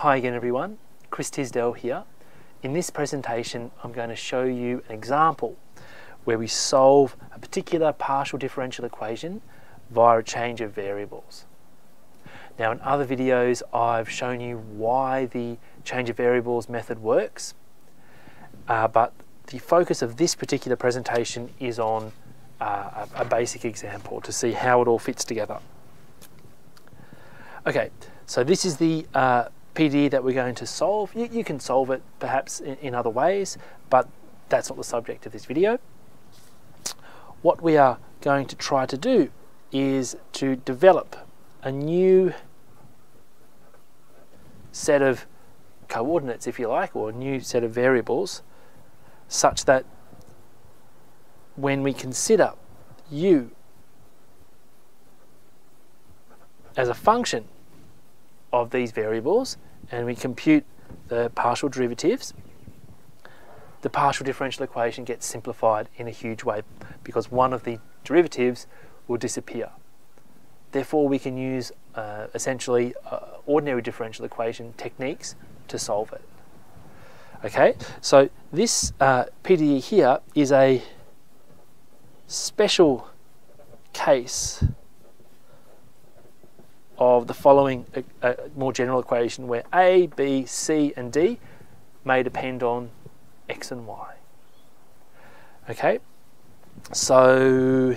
Hi again everyone, Chris Tisdell here. In this presentation I'm going to show you an example where we solve a particular partial differential equation via a change of variables. Now in other videos I've shown you why the change of variables method works, uh, but the focus of this particular presentation is on uh, a, basic example to see how it all fits together. Okay, so this is the uh, PDE that we're going to solve. You, you can solve it perhaps in, in, other ways, but that's not the subject of this video. What we are going to try to do is to develop a new set of coordinates, if you like, or a new set of variables, such that when we consider u as a function of these variables and we compute the partial derivatives, the partial differential equation gets simplified in a huge way because one of the derivatives will disappear. Therefore, we can use uh, essentially uh, ordinary differential equation techniques to solve it. Okay, so this uh, PDE here is a special case of the following uh, uh, more general equation where A, B, C and D may depend on X and Y. Okay, so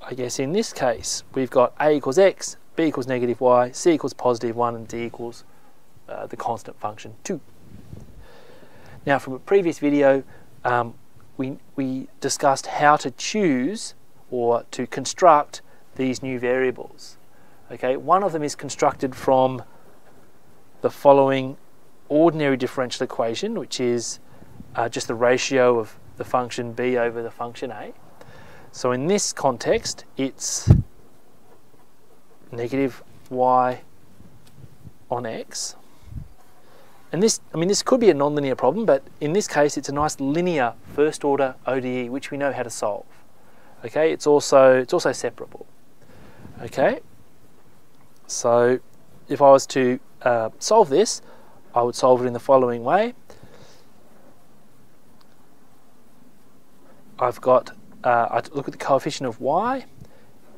I guess in this case we've got A equals X, B equals negative Y, C equals positive 1 and D equals uh, the constant function 2. Now from a previous video um, we, we discussed how to choose or to construct these new variables. Okay, one of them is constructed from the following ordinary differential equation, which is uh, just the ratio of the function b over the function a. So in this context, it's negative y on x. And this, I mean, this could be a nonlinear problem, but in this case, it's a nice linear first order ODE, which we know how to solve. Okay, it's also, it's also separable. Okay, so if I was to uh, solve this, I would solve it in the following way. I've got, uh, I look at the coefficient of y,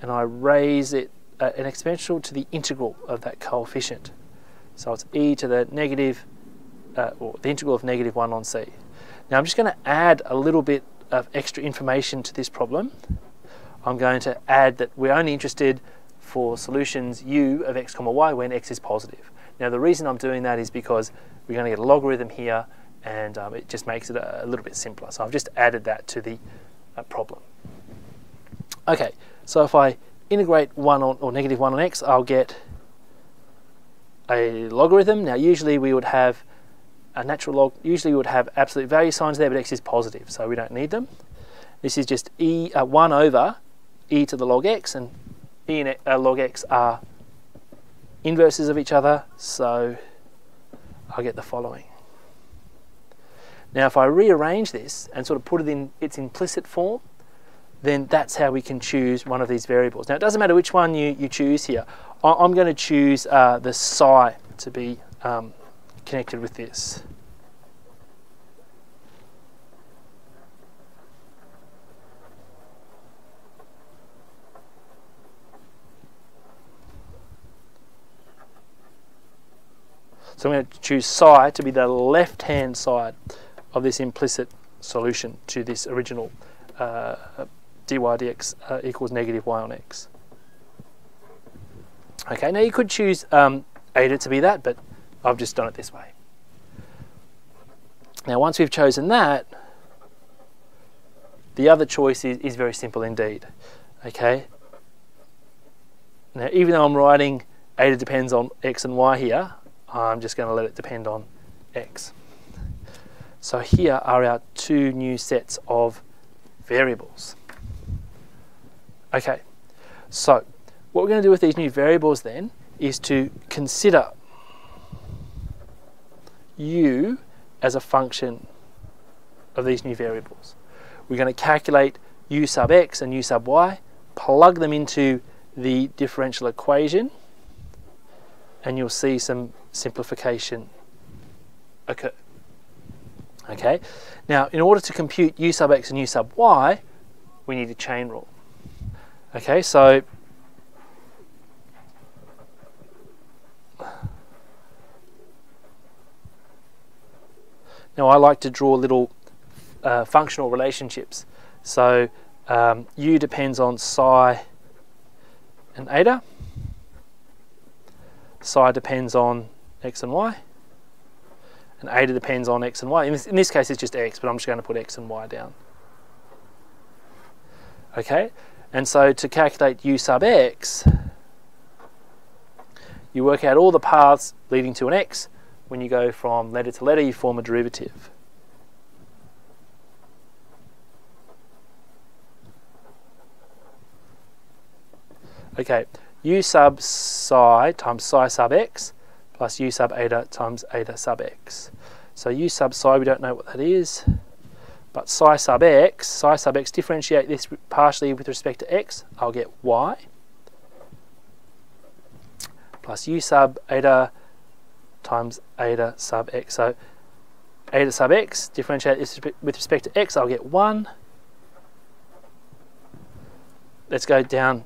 and I raise it uh, an exponential to the integral of that coefficient. So it's e to the negative, uh, or the integral of negative 1 on c. Now I'm just going to add a little bit of extra information to this problem. I'm going to add that we're only interested for solutions u of x comma y when x is positive. Now the reason I'm doing that is because we're going to get a logarithm here and um, it just makes it a, a, little bit simpler. So I've just added that to the uh, problem. Okay, so if I integrate 1 on, or negative 1 on x, I'll get a logarithm. Now usually we would have a natural log, usually would have absolute value signs there, but x is positive, so we don't need them. This is just e uh, 1 over e to the log x, and e and uh, log x are inverses of each other, so I'll get the following. Now if I rearrange this and sort of put it in its implicit form, then that's how we can choose one of these variables. Now it doesn't matter which one you, you choose here. I'm going to choose uh, the psi to be um, connected with this. So I'm going to choose psi to be the left-hand side of this implicit solution to this original uh, dy dx uh, equals negative y on x. Okay, now you could choose um, eta to be that, but I've just done it this way. Now once we've chosen that, the other choice is, is very simple indeed. Okay. Now even though I'm writing eta depends on x and y here, I'm just going to let it depend on x. So here are our two new sets of variables. Okay, so what we're going to do with these new variables then is to consider u as a function of these new variables. We're going to calculate u sub x and u sub y, plug them into the differential equation, and you'll see some simplification occur. Okay, now in order to compute u sub x and u sub y, we need a chain rule. Okay, so now I like to draw little uh, functional relationships. So um, u depends on psi and eta. Psi depends on x and y. And eta depends on x and y. In this, in this case, it's just x, but I'm just going to put x and y down. Okay, and so to calculate u sub x, you work out all the paths leading to an x. When you go from letter to letter, you form a derivative. Okay, u sub psi times psi sub x plus u sub eta times eta sub x. So u sub psi, we don't know what that is, but psi sub x, psi sub x, differentiate this partially with respect to x, I'll get y plus u sub eta times eta sub x. So eta sub x, differentiate this with respect to x, I'll get 1. Let's go down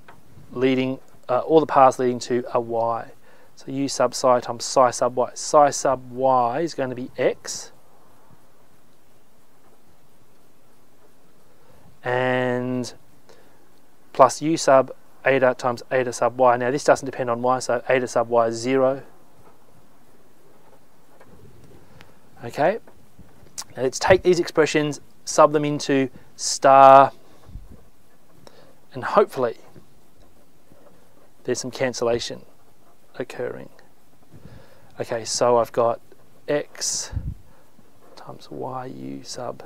leading, uh, all the paths leading to a y. So u sub psi times psi sub y. Psi sub y is going to be x. And plus u sub eta times eta sub y. Now this doesn't depend on y, so eta sub y is 0. Okay. Now let's take these expressions, sub them into star, and hopefully there's some cancellation occurring. Okay, so I've got x times yu sub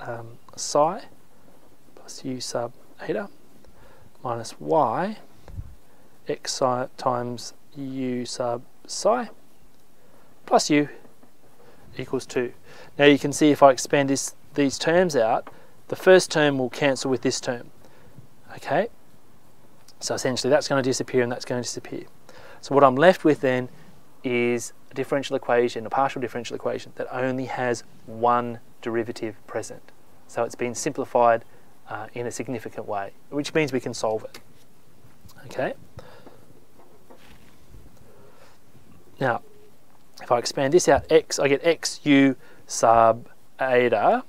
um, psi plus u sub eta minus y x times u sub psi plus u equals 2. Now you can see if I expand this, these terms out, the first term will cancel with this term. Okay, so essentially that's going to disappear and that's going to disappear. So what I'm left with then is a differential equation, a partial differential equation that only has one derivative present. So it's been simplified uh, in a significant way, which means we can solve it. Okay. Now, if I expand this out, x, I get x u sub eta.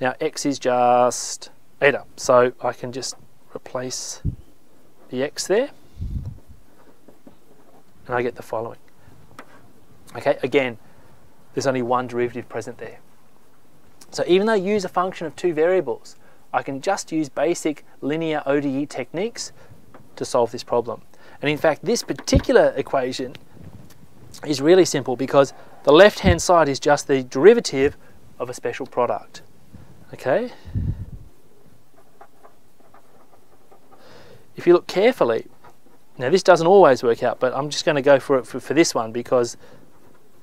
Now x is just eta, so I can just replace the x there, and I get the following. Okay, again, there's only one derivative present there. So even though I use a function of two variables, I can just use basic linear ODE techniques to solve this problem. And in fact, this particular equation is really simple because the left-hand side is just the derivative of a special product. Okay? if you look carefully, now this doesn't always work out, but I'm just going to go for it for, for this one because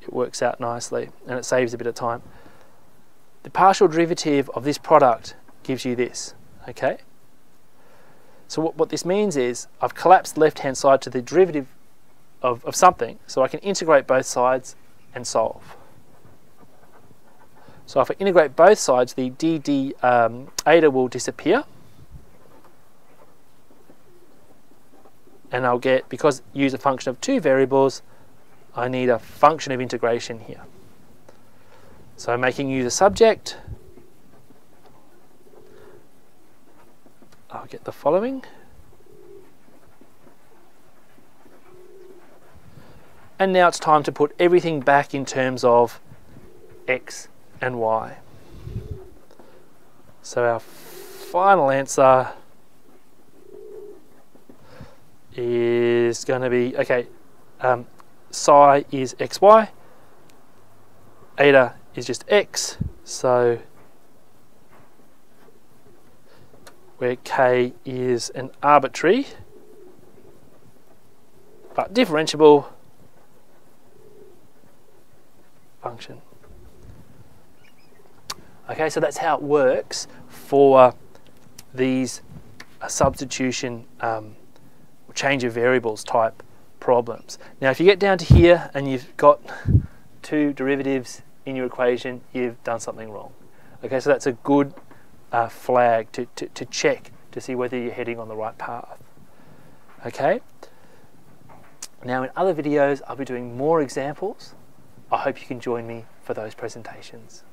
it works out nicely and it saves a bit of time. The partial derivative of this product gives you this, okay? So what, what this means is I've collapsed the left-hand side to the derivative of, of something, so I can integrate both sides and solve. So if I integrate both sides, the dd um, eta will disappear, and I'll get, because use a function of two variables, I need a function of integration here. So making u the subject, I'll get the following. And now it's time to put everything back in terms of x and y. So our final answer is going to be, okay, um, psi is xy, eta is just x, so where k is an arbitrary but differentiable function. Okay, so that's how it works for these uh, substitution um, change of variables type problems. Now, if you get down to here and you've got two derivatives in your equation, you've done something wrong. Okay, so that's a good uh, flag to, to, to check to see whether you're heading on the right path. Okay? Now in other videos I'll be doing more examples. I hope you can join me for those presentations.